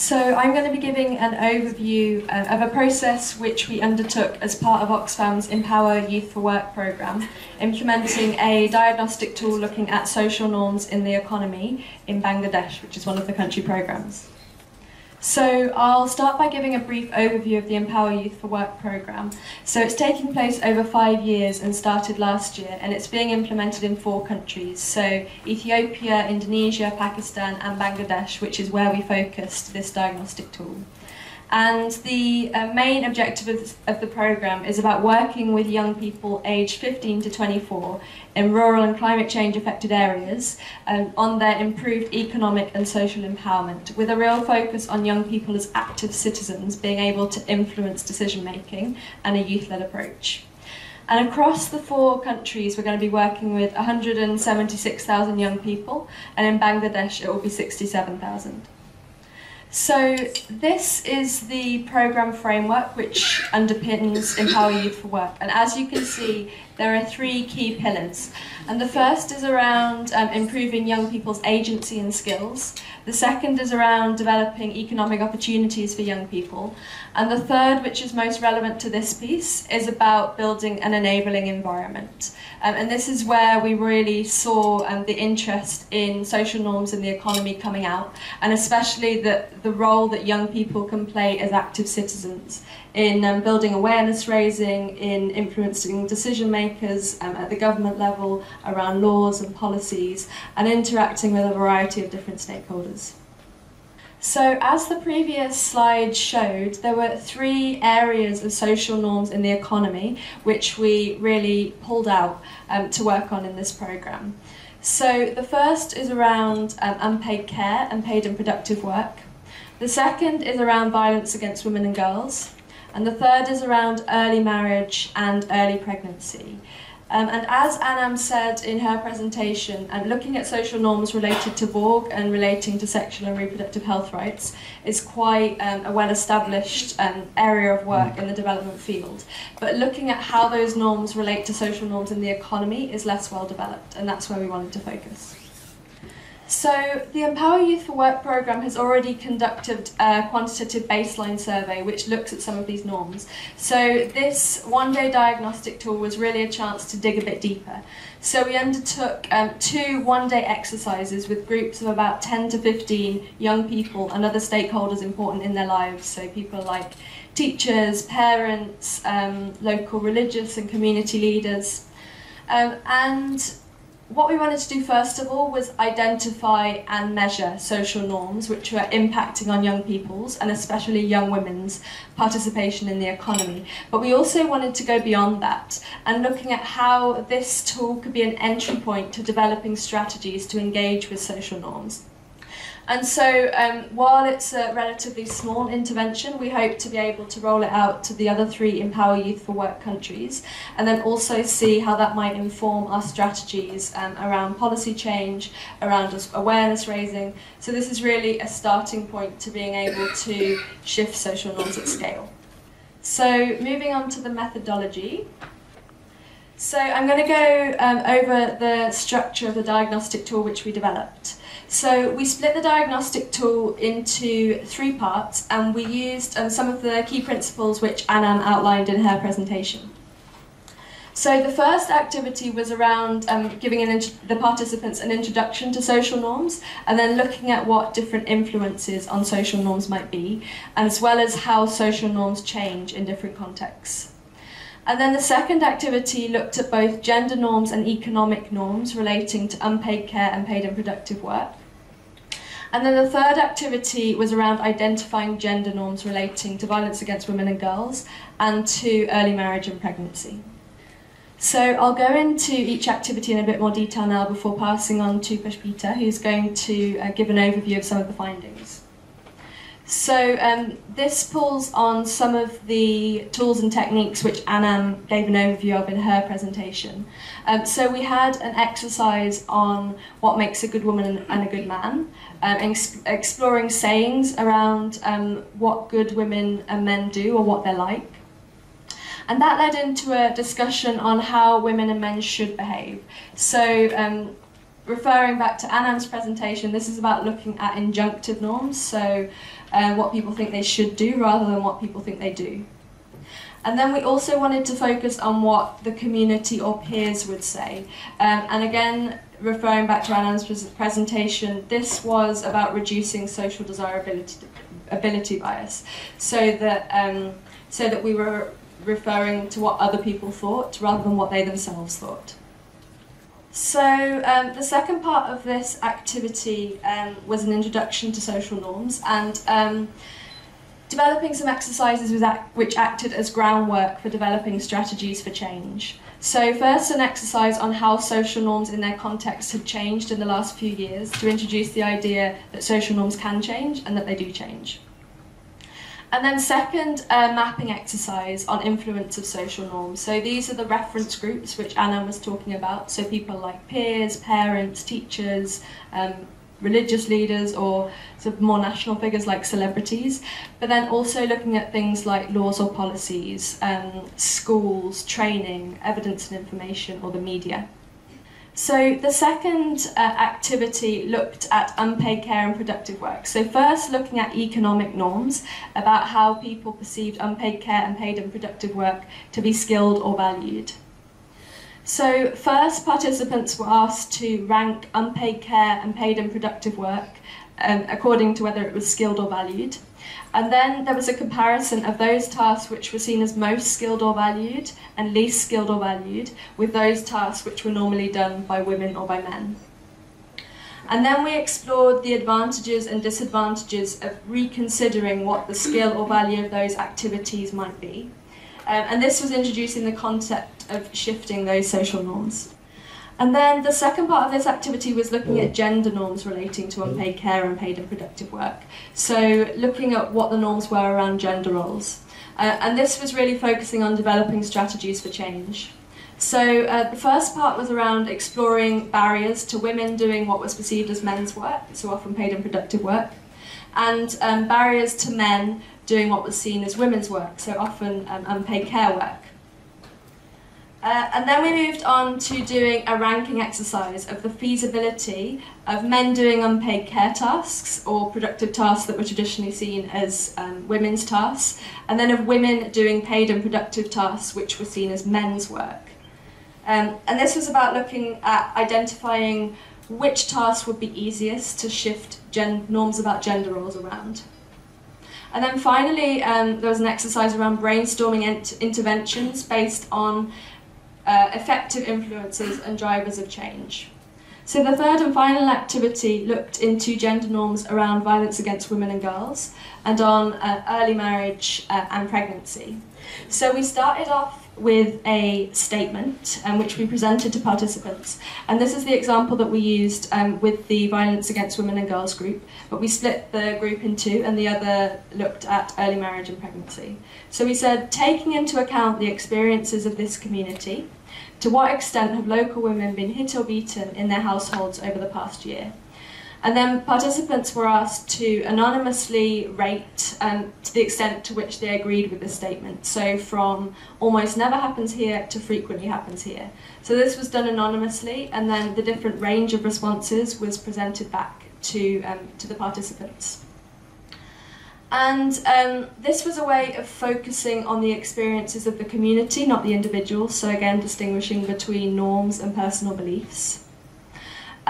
So I'm going to be giving an overview uh, of a process which we undertook as part of Oxfam's Empower Youth for Work programme, implementing a diagnostic tool looking at social norms in the economy in Bangladesh, which is one of the country programmes. So I'll start by giving a brief overview of the Empower Youth for Work programme. So it's taking place over five years and started last year, and it's being implemented in four countries. So Ethiopia, Indonesia, Pakistan, and Bangladesh, which is where we focused this diagnostic tool. And the uh, main objective of, of the programme is about working with young people aged 15 to 24 in rural and climate change affected areas um, on their improved economic and social empowerment, with a real focus on young people as active citizens being able to influence decision making and a youth led approach. And across the four countries, we're going to be working with 176,000 young people, and in Bangladesh, it will be 67,000. So this is the program framework which underpins Empower Youth for Work. And as you can see, there are three key pillars. And the first is around um, improving young people's agency and skills. The second is around developing economic opportunities for young people. And the third, which is most relevant to this piece, is about building an enabling environment. Um, and this is where we really saw um, the interest in social norms in the economy coming out, and especially the, the role that young people can play as active citizens in um, building awareness raising, in influencing decision makers um, at the government level around laws and policies, and interacting with a variety of different stakeholders. So, as the previous slide showed, there were three areas of social norms in the economy which we really pulled out um, to work on in this programme. So, the first is around um, unpaid care and paid and productive work. The second is around violence against women and girls. And the third is around early marriage and early pregnancy. Um, and as Anam said in her presentation, um, looking at social norms related to VAWG and relating to sexual and reproductive health rights is quite um, a well-established um, area of work in the development field. But looking at how those norms relate to social norms in the economy is less well developed, and that's where we wanted to focus. So the Empower Youth for Work programme has already conducted a quantitative baseline survey which looks at some of these norms. So this one-day diagnostic tool was really a chance to dig a bit deeper. So we undertook um, two one-day exercises with groups of about 10 to 15 young people and other stakeholders important in their lives. So people like teachers, parents, um, local religious and community leaders. Um, and what we wanted to do first of all was identify and measure social norms which were impacting on young people's and especially young women's participation in the economy. But we also wanted to go beyond that and looking at how this tool could be an entry point to developing strategies to engage with social norms. And so um, while it's a relatively small intervention, we hope to be able to roll it out to the other three Empower Youth for Work countries and then also see how that might inform our strategies um, around policy change, around awareness raising. So this is really a starting point to being able to shift social norms at scale. So moving on to the methodology. So I'm going to go um, over the structure of the diagnostic tool which we developed. So we split the diagnostic tool into three parts and we used um, some of the key principles which Anam outlined in her presentation. So the first activity was around um, giving the participants an introduction to social norms and then looking at what different influences on social norms might be, as well as how social norms change in different contexts. And then the second activity looked at both gender norms and economic norms relating to unpaid care and paid and productive work. And then the third activity was around identifying gender norms relating to violence against women and girls and to early marriage and pregnancy. So I'll go into each activity in a bit more detail now before passing on to Pushpita, who's going to uh, give an overview of some of the findings. So um, this pulls on some of the tools and techniques which Anam gave an overview of in her presentation. Um, so we had an exercise on what makes a good woman and a good man, um, ex exploring sayings around um, what good women and men do or what they're like. And that led into a discussion on how women and men should behave. So um, referring back to Anam's presentation, this is about looking at injunctive norms, so uh, what people think they should do rather than what people think they do. And then we also wanted to focus on what the community or peers would say. Um, and again, referring back to Anam's presentation, this was about reducing social desirability ability bias, so that um, so that we were referring to what other people thought rather than what they themselves thought. So um, the second part of this activity um, was an introduction to social norms and um, developing some exercises which acted as groundwork for developing strategies for change. So first an exercise on how social norms in their context have changed in the last few years to introduce the idea that social norms can change and that they do change. And then second, a mapping exercise on influence of social norms. So these are the reference groups which Anam was talking about. So people like peers, parents, teachers, um, religious leaders or sort of more national figures like celebrities, but then also looking at things like laws or policies, um, schools, training, evidence and information, or the media. So the second uh, activity looked at unpaid care and productive work. So first looking at economic norms about how people perceived unpaid care and paid and productive work to be skilled or valued. So first participants were asked to rank unpaid care and paid and productive work um, according to whether it was skilled or valued. And then there was a comparison of those tasks which were seen as most skilled or valued and least skilled or valued with those tasks which were normally done by women or by men. And then we explored the advantages and disadvantages of reconsidering what the skill or value of those activities might be. Um, and this was introducing the concept of shifting those social norms. And then the second part of this activity was looking at gender norms relating to unpaid care and paid and productive work. So looking at what the norms were around gender roles. Uh, and this was really focusing on developing strategies for change. So uh, the first part was around exploring barriers to women doing what was perceived as men's work, so often paid and productive work, and um, barriers to men doing what was seen as women's work, so often um, unpaid care work. Uh, and then we moved on to doing a ranking exercise of the feasibility of men doing unpaid care tasks or productive tasks that were traditionally seen as um, women's tasks, and then of women doing paid and productive tasks which were seen as men's work. Um, and this was about looking at identifying which tasks would be easiest to shift norms about gender roles around. And then finally, um, there was an exercise around brainstorming interventions based on uh, effective influences and drivers of change. So the third and final activity looked into gender norms around violence against women and girls and on uh, early marriage uh, and pregnancy. So we started off with a statement um, which we presented to participants. And this is the example that we used um, with the Violence Against Women and Girls group, but we split the group in two and the other looked at early marriage and pregnancy. So we said, taking into account the experiences of this community, to what extent have local women been hit or beaten in their households over the past year? And then participants were asked to anonymously rate um, to the extent to which they agreed with the statement. So from almost never happens here to frequently happens here. So this was done anonymously, and then the different range of responses was presented back to, um, to the participants. And um, this was a way of focusing on the experiences of the community, not the individual, so again distinguishing between norms and personal beliefs.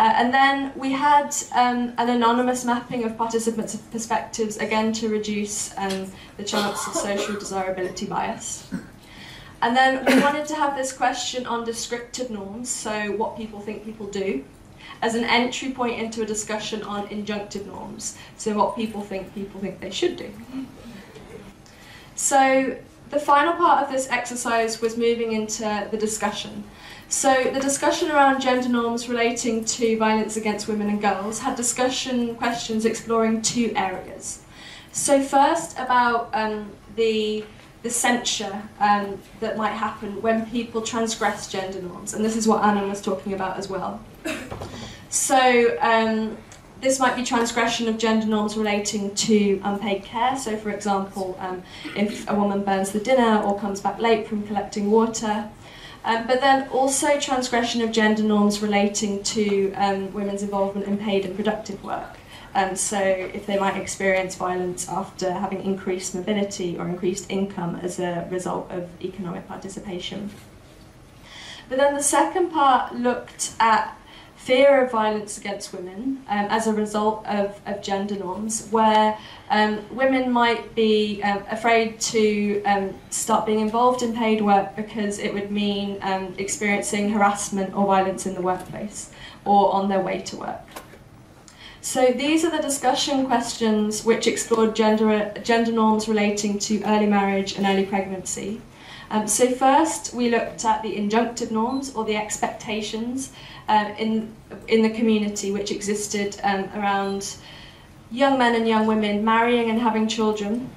Uh, and then we had um, an anonymous mapping of participants' perspectives, again to reduce um, the chance of social desirability bias. And then we wanted to have this question on descriptive norms, so what people think people do, as an entry point into a discussion on injunctive norms, so what people think people think they should do. So the final part of this exercise was moving into the discussion. So the discussion around gender norms relating to violence against women and girls had discussion questions exploring two areas. So first about um, the the censure um, that might happen when people transgress gender norms, and this is what Anam was talking about as well. So um, this might be transgression of gender norms relating to unpaid care. So, for example, um, if a woman burns the dinner or comes back late from collecting water, Um, but then also transgression of gender norms relating to um, women's involvement in paid and productive work. Um, so if they might experience violence after having increased mobility or increased income as a result of economic participation. But then the second part looked at fear of violence against women um, as a result of, of gender norms, where um, women might be um, afraid to um, start being involved in paid work because it would mean um, experiencing harassment or violence in the workplace or on their way to work. So these are the discussion questions which explored gender, gender norms relating to early marriage and early pregnancy. Um, so first, we looked at the injunctive norms or the expectations um, in in the community which existed um, around young men and young women marrying and having children.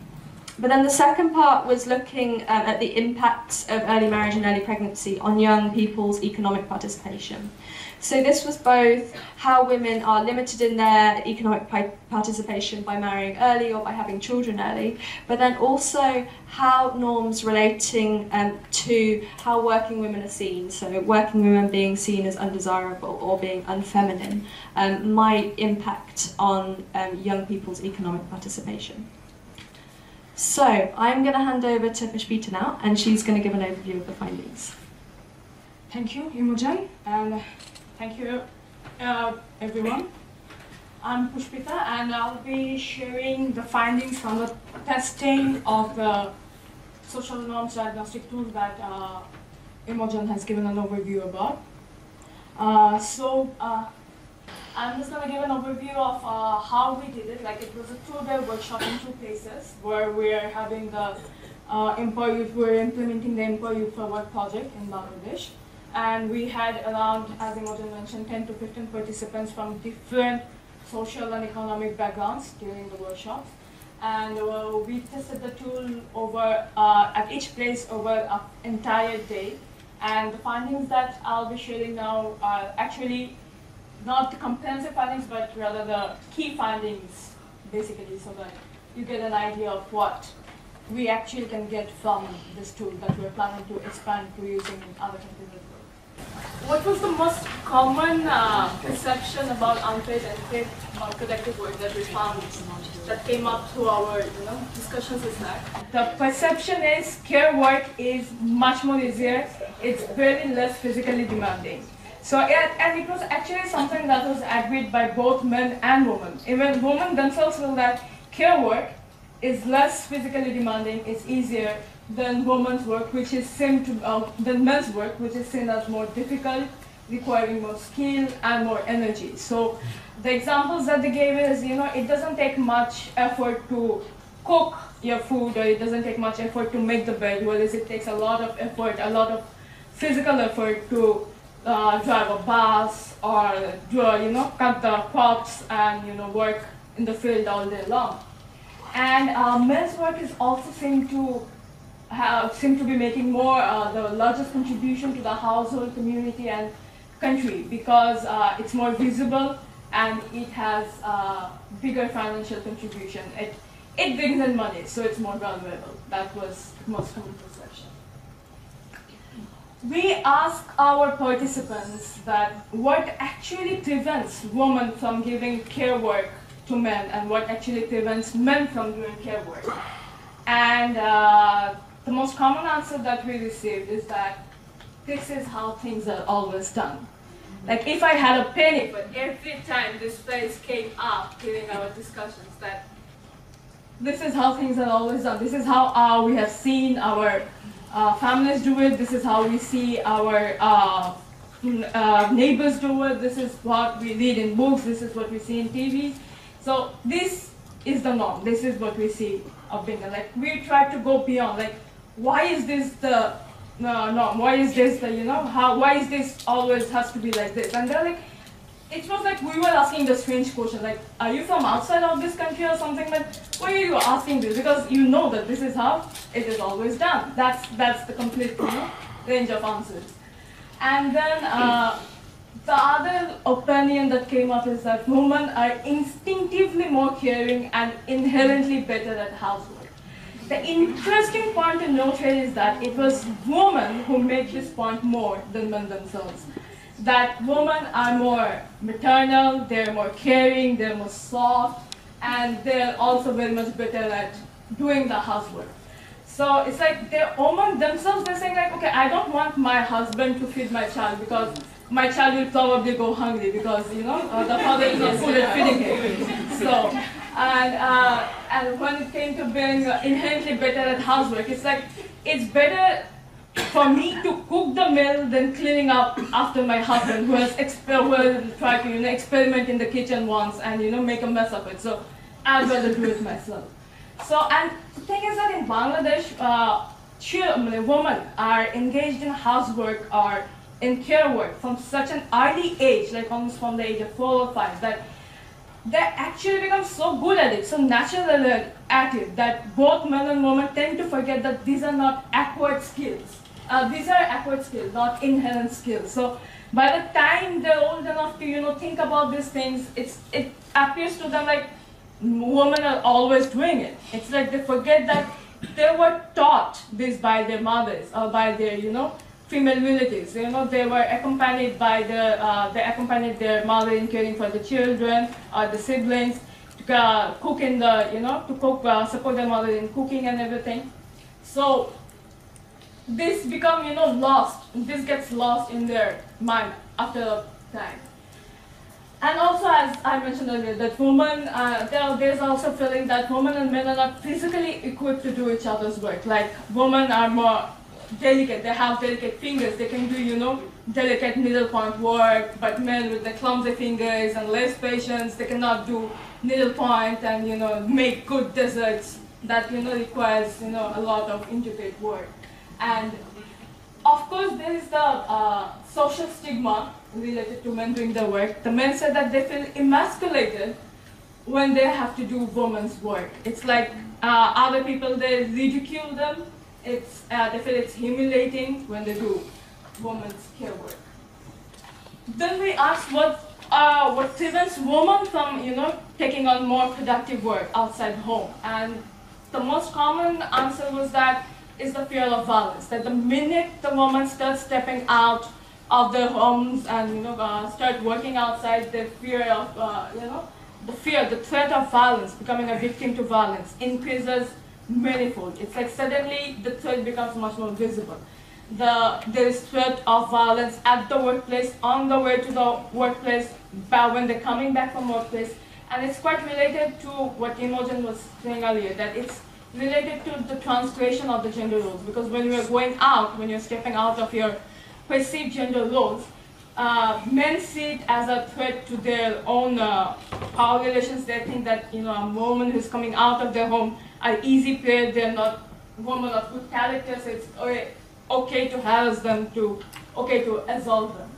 But then the second part was looking um, at the impacts of early marriage and early pregnancy on young people's economic participation. So this was both how women are limited in their economic participation by marrying early or by having children early, but then also how norms relating um, to how working women are seen, so working women being seen as undesirable or being unfeminine, um, might impact on um, young people's economic participation. So I'm going to hand over to Pushpita now, and she's going to give an overview of the findings. Thank you, Imogen, and Thank you, uh, everyone. I'm Pushpita, and I'll be sharing the findings from the testing of the social norms diagnostic tools that uh, Imogen has given an overview about. Uh, so, uh, I'm just going to give an overview of uh, how we did it. Like, it was a two-day workshop in two places where we're having the uh, employee, we're implementing the Empower Youth for Work project in Bangladesh and we had around, as Imogen mentioned, 10 to 15 participants from different social and economic backgrounds during the workshop. And uh, we tested the tool over uh, at each place over an entire day. And the findings that I'll be sharing now are actually not the comprehensive findings, but rather the key findings, basically, so that you get an idea of what we actually can get from this tool that we're planning to expand to using in other countries as well. what was the most common uh, perception about unpaid and paid non-productive work that we found that came up through our you know, discussions with NAC? The perception is care work is much more easier. It's very less physically demanding. So, and it was actually something that was agreed by both men and women. Even women themselves feel that care work is less physically demanding, it's easier, than women's work, which is seen to uh, than men's work, which is seen as more difficult, requiring more skill and more energy. So the examples that they gave is, you know, it doesn't take much effort to cook your food, or it doesn't take much effort to make the bed, whereas it takes a lot of effort, a lot of physical effort to uh, drive a bus or do, you know, cut the crops and you know work in the field all day long. And uh, men's work is also seen to have, seem to be making more uh, the largest contribution to the household, community, and country because uh, it's more visible and it has uh, bigger financial contribution. It it brings in money, so it's more valuable. That was most common. We ask our participants that what actually prevents women from giving care work to men and what actually prevents men from doing care work. And uh, the most common answer that we received is that this is how things are always done. Like if I had a penny for every time this phrase came up during our discussions, that this is how things are always done. This is how uh, we have seen our uh, families do it. This is how we see our uh, uh neighbors do it. This is what we read in books. This is what we see in TV. So this is the norm. This is what we see of being like we try to go beyond. Like why is this the no no why is this the you know how why is this always has to be like this and they're like it was like we were asking the strange question like are you from outside of this country or something? Like why are you asking this? Because you know that this is how it is always done. That's that's the complete you know, range of answers. And then uh, the other opinion that came up is that women are instinctively more caring and inherently better at housework. The interesting point to note here is that it was women who made this point more than men themselves. That women are more maternal, they're more caring, they're more soft, and they're also very much better at doing the housework. So it's like they're women themselves, they're saying like, okay, I don't want my husband to feed my child because my child will probably go hungry because, you know, uh, the father is not good feeding him. So, and, uh, and when it came to being inherently better at housework, it's like, it's better for me to cook the meal than cleaning up after my husband who has, exper- has tried to, you know, experiment in the kitchen once and, you know, make a mess of it. So I'd rather do it myself. So, and the thing is that in Bangladesh, uh, women are engaged in housework or in care work from such an early age, like almost from the age of four or five, that they actually become so good at it, so naturally active, that both men and women tend to forget that these are not acquired skills. Uh, these are acquired skills, not inherent skills. So by the time they're old enough to, you know, think about these things, it's, it appears to them like women are always doing it. It's like they forget that they were taught this by their mothers or by their, you know, female relatives. You know, they were accompanied by the, uh, they accompanied their mother in caring for the children or the siblings, to uh, cook in the, you know, to cook, uh, support their mother in cooking and everything. So this become, you know, lost. This gets lost in their mind after a time. And also, as I mentioned earlier, that women, uh, there, there's also feeling that women and men are not physically equipped to do each other's work. Like, women are more delicate, they have delicate fingers, they can do, you know, delicate needlepoint work, but men with the clumsy fingers and less patience, they cannot do needlepoint and, you know, make good desserts that, you know, requires, you know, a lot of intricate work. And of course, there is the uh, social stigma related to men doing their work. The men said that they feel emasculated when they have to do women's work. It's like uh, other people, they ridicule them. It's, uh, they feel it's humiliating when they do women's care work. Then we asked what, uh, what prevents women from, you know, taking on more productive work outside home. And the most common answer was that is the fear of violence. That the minute the woman starts stepping out of their homes and you know uh, start working outside, the fear of uh, you know the fear, the threat of violence, becoming a victim to violence increases manifold. It's like suddenly the threat becomes much more visible. The there is threat of violence at the workplace, on the way to the workplace, but when they're coming back from workplace, and it's quite related to what Imogen was saying earlier. That it's related to the transgression of the gender roles because when you're going out, when you're stepping out of your perceived gender roles, uh, men see it as a threat to their own uh, power relations. They think that you know a woman who's coming out of their home are easy prey. They're not women of good character, so it's okay to harass them, to okay to assault them.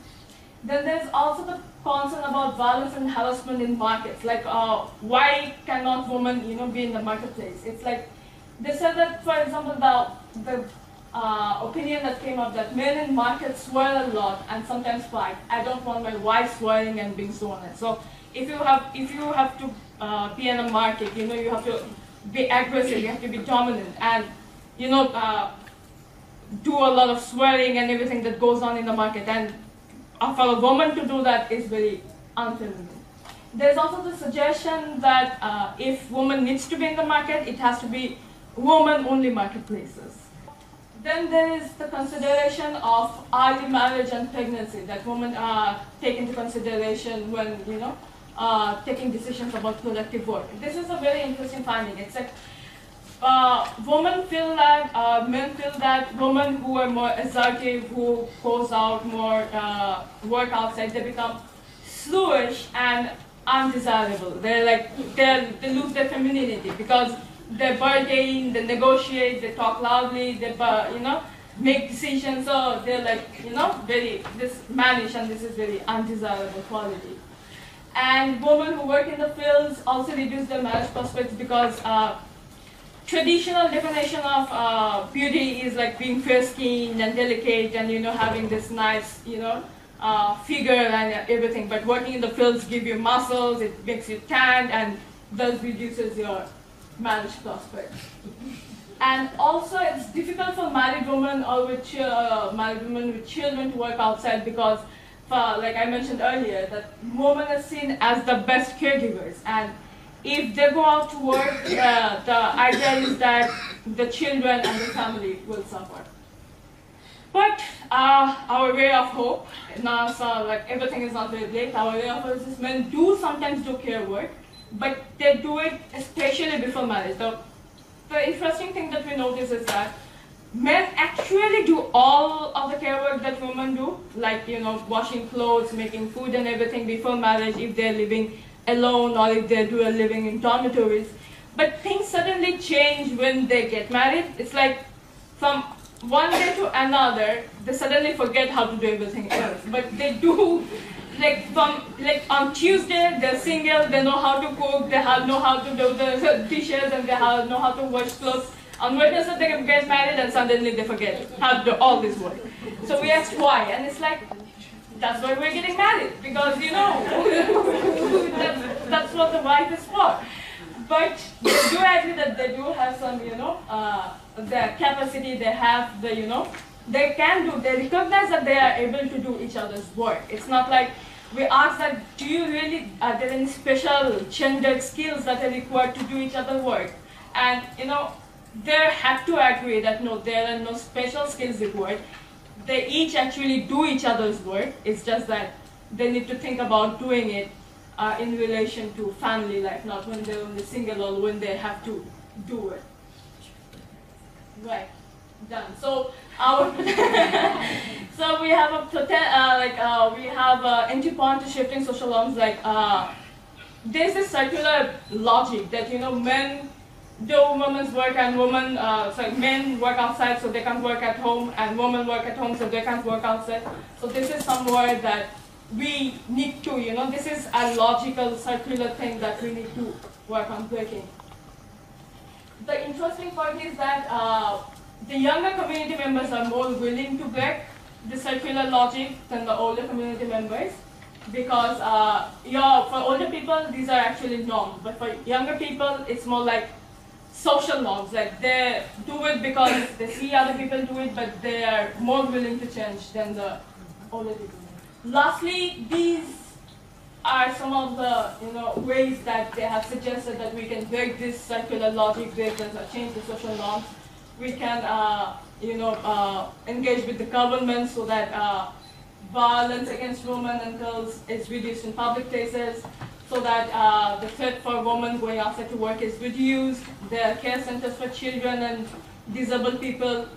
Then there's also the concern about violence and harassment in markets. Like, uh, why cannot women, you know, be in the marketplace? It's like they said that, for example, the, the uh, opinion that came up that men in markets swear a lot and sometimes fight. I don't want my wife swearing and being so on. So if you have if you have to uh, be in a market, you know you have to be aggressive, you have to be dominant, and you know uh, do a lot of swearing and everything that goes on in the market. And for a woman to do that is very unfeminine. There's also the suggestion that uh, if woman needs to be in the market, it has to be woman-only marketplaces. Then there is the consideration of early marriage and pregnancy that women uh, take into consideration when, you know, uh, taking decisions about productive work. This is a very interesting finding. It's like uh, women feel that, uh, men feel that women who are more assertive, who goes out more, uh, work outside, they become slowish and undesirable. They're like, they they lose their femininity because they bargain, they negotiate, they talk loudly, they, you know, make decisions. So they're like, you know, very this mannish, and this is very undesirable quality. And women who work in the fields also reduce their marriage prospects because uh, traditional definition of uh, beauty is like being fair-skinned and delicate, and you know, having this nice, you know, uh, figure and everything. But working in the fields give you muscles, it makes you tanned, and thus reduces your marriage prospects. And also, it's difficult for married women or with uh, married women with children to work outside because, for, like I mentioned earlier, that women are seen as the best caregivers. And if they go out to work, uh, the idea is that the children and the family will suffer. But uh, our way of hope, now so like everything is not very bleak, our way of hope is men do sometimes do care work, but they do it especially before marriage. The, the interesting thing that we notice is that men actually do all of the care work that women do, like you know washing clothes, making food and everything before marriage if they're living alone or if they do a living in dormitories. But things suddenly change when they get married. It's like from one day to another, they suddenly forget how to do everything else. But they do, like from like on Tuesday, they're single, they know how to cook, they have, know how to do the dishes, and they have, know how to wash clothes. On Wednesday, they get married, and suddenly they forget how to do all this work. So we asked why, and it's like, that's why we're getting married, because you know, that's, that's what the wife is for. But they do agree that they do have some, you know, uh, the capacity they have, the, you know, they can do, they recognize that they are able to do each other's work. It's not like we ask that, do you really, are there any special gendered skills that are required to do each other's work? And, you know, they have to agree that no, there are no special skills required. They each actually do each other's work. It's just that they need to think about doing it uh, in relation to family life, not when they're only single or when they have to do it. Right, done. So our so we have a uh, like uh, we have uh, entry point to shifting social norms. Like uh, there's a circular logic that you know men do women's work and women uh, so men work outside so they can't work at home and women work at home so they can't work outside. So this is somewhere that we need to you know this is a logical circular thing that we need to work on breaking the interesting part is that uh, the younger community members are more willing to break the circular logic than the older community members because uh, yeah, for older people these are actually norms, but for younger people it's more like social norms. Like they do it because they see other people do it, but they are more willing to change than the older people. Lastly, these are some of the you know ways that they have suggested that we can break this circular logic, break uh, change the social norms. We can uh, you know uh, engage with the government so that uh, violence against women and girls is reduced in public places, so that uh, the threat for women going outside to work is reduced. There are care centers for children and disabled people,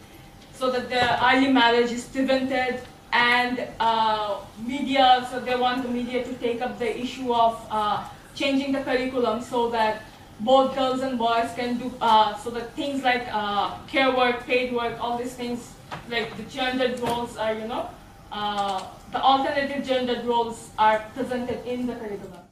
so that the early marriage is prevented and uh, media, so they want the media to take up the issue of uh, changing the curriculum so that both girls and boys can do, uh, so that things like uh, care work, paid work, all these things, like the gendered roles are, you know, uh, the alternative gendered roles are presented in the curriculum.